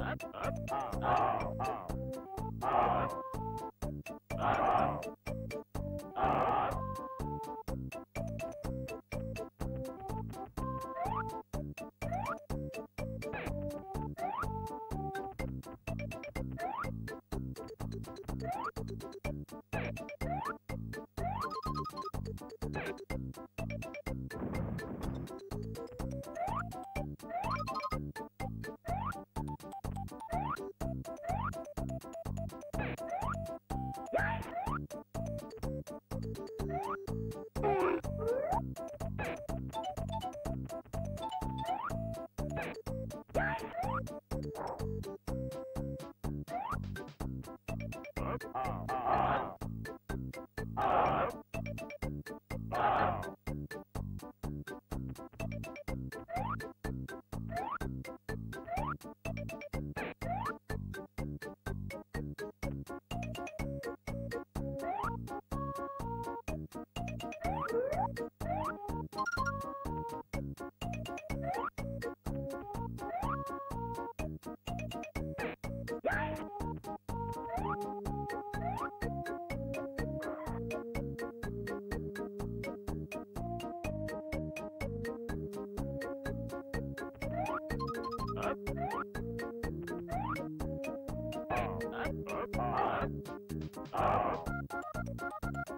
up, up, up, up, up. God. ありが。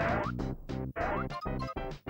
Thank you.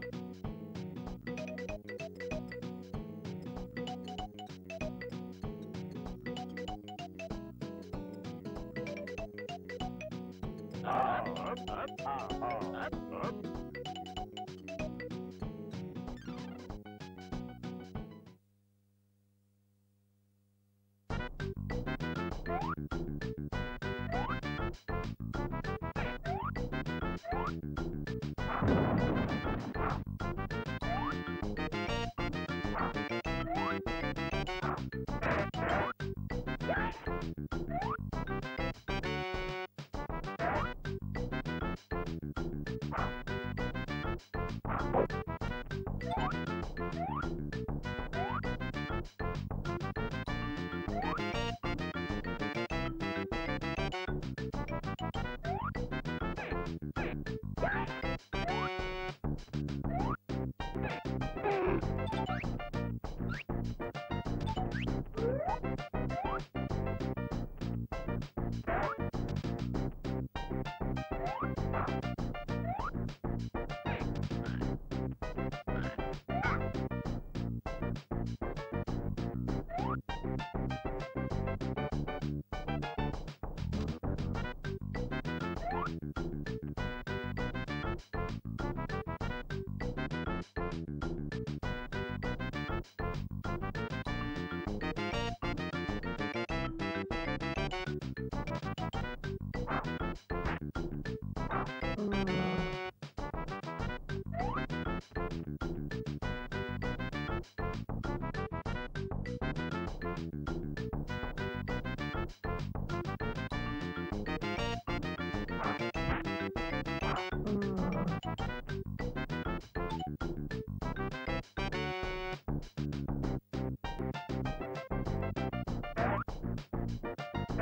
Bye.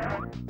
you